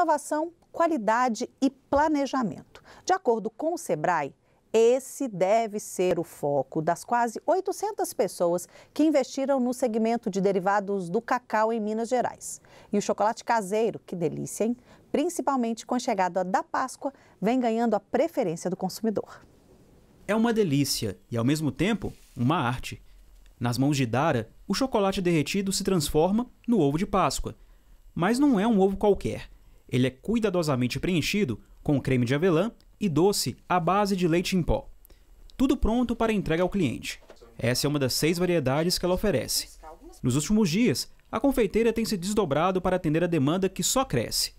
inovação, qualidade e planejamento. De acordo com o Sebrae, esse deve ser o foco das quase 800 pessoas que investiram no segmento de derivados do cacau em Minas Gerais. E o chocolate caseiro, que delícia, hein? Principalmente com a chegada da Páscoa, vem ganhando a preferência do consumidor. É uma delícia e, ao mesmo tempo, uma arte. Nas mãos de Dara, o chocolate derretido se transforma no ovo de Páscoa. Mas não é um ovo qualquer. Ele é cuidadosamente preenchido com creme de avelã e doce à base de leite em pó. Tudo pronto para entrega ao cliente. Essa é uma das seis variedades que ela oferece. Nos últimos dias, a confeiteira tem se desdobrado para atender a demanda que só cresce.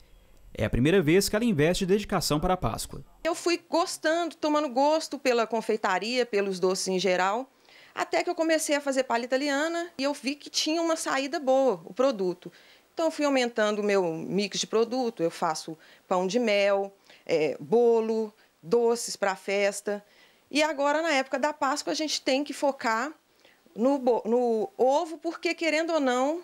É a primeira vez que ela investe dedicação para a Páscoa. Eu fui gostando, tomando gosto pela confeitaria, pelos doces em geral, até que eu comecei a fazer palha italiana e eu vi que tinha uma saída boa o produto. Então eu fui aumentando o meu mix de produto, eu faço pão de mel, é, bolo, doces para festa. E agora, na época da Páscoa, a gente tem que focar no, no ovo, porque, querendo ou não,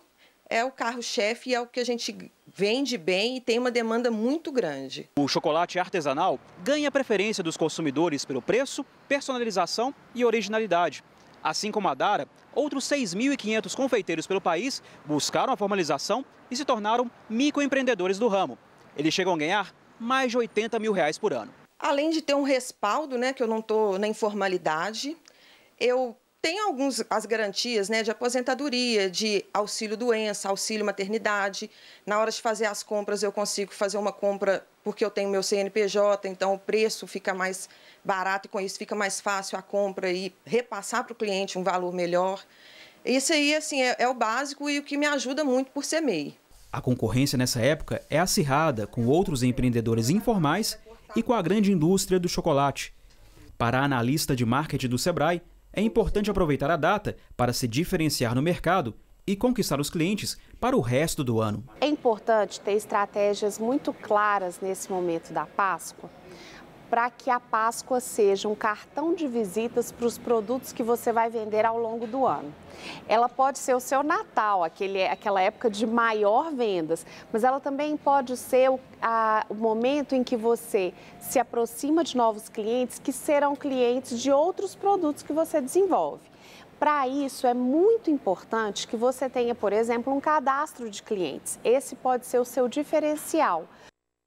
é o carro-chefe e é o que a gente vende bem e tem uma demanda muito grande. O chocolate artesanal ganha preferência dos consumidores pelo preço, personalização e originalidade. Assim como a Dara, outros 6.500 confeiteiros pelo país buscaram a formalização e se tornaram microempreendedores do ramo. Eles chegam a ganhar mais de 80 mil reais por ano. Além de ter um respaldo, né, que eu não estou na informalidade, eu tenho algumas as garantias né, de aposentadoria, de auxílio doença, auxílio maternidade. Na hora de fazer as compras, eu consigo fazer uma compra porque eu tenho meu CNPJ, então o preço fica mais barato e com isso fica mais fácil a compra e repassar para o cliente um valor melhor. Isso aí assim, é, é o básico e o que me ajuda muito por ser MEI. A concorrência nessa época é acirrada com outros empreendedores informais e com a grande indústria do chocolate. Para a analista de marketing do Sebrae, é importante aproveitar a data para se diferenciar no mercado e conquistar os clientes para o resto do ano. É importante ter estratégias muito claras nesse momento da Páscoa para que a Páscoa seja um cartão de visitas para os produtos que você vai vender ao longo do ano. Ela pode ser o seu Natal, aquele, aquela época de maior vendas, mas ela também pode ser o, a, o momento em que você se aproxima de novos clientes que serão clientes de outros produtos que você desenvolve. Para isso, é muito importante que você tenha, por exemplo, um cadastro de clientes. Esse pode ser o seu diferencial